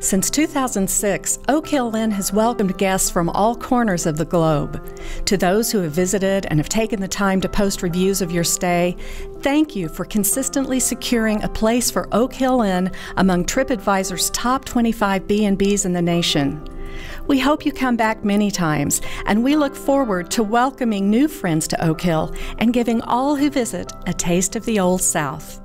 Since 2006, Oak Hill Inn has welcomed guests from all corners of the globe. To those who have visited and have taken the time to post reviews of your stay, thank you for consistently securing a place for Oak Hill Inn among TripAdvisor's top 25 B&Bs in the nation. We hope you come back many times, and we look forward to welcoming new friends to Oak Hill and giving all who visit a taste of the Old South.